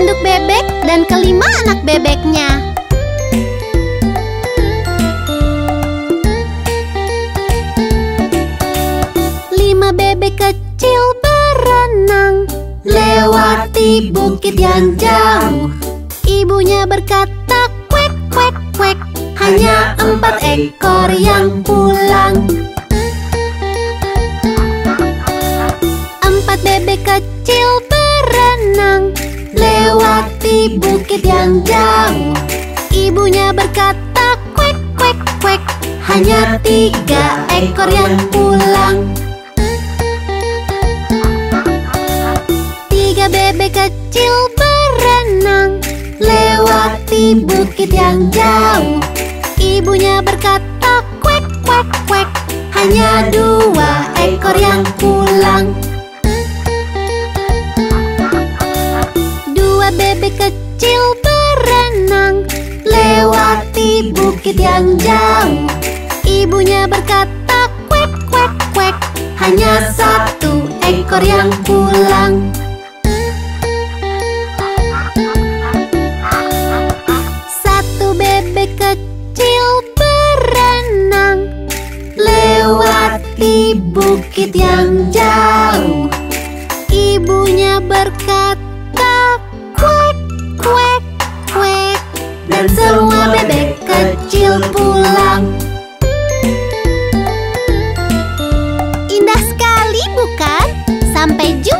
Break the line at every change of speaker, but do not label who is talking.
induk bebek dan kelima anak bebeknya. Lima bebek kecil berenang lewati bukit yang jauh. Ibunya berkata, "Kwek, kwek, kwek." Hanya empat ekor yang pulang. Empat bebek kecil bukit yang jauh. Ibunya berkata, "Kwek, kwek, kwek." Hanya tiga ekor yang pulang. Tiga bebek kecil berenang lewati bukit yang jauh. Ibunya berkata, "Kwek, kwek, kwek." Hanya dua ekor yang pulang. Kecil berenang lewati bukit yang jauh. Ibunya berkata, "Kwek, kwek, kwek." Hanya satu ekor yang pulang. Satu bebek kecil berenang lewati bukit yang jauh. Ibunya berkata, dan semua bebek kecil pulang. Indah sekali, bukan? Sampai jumpa.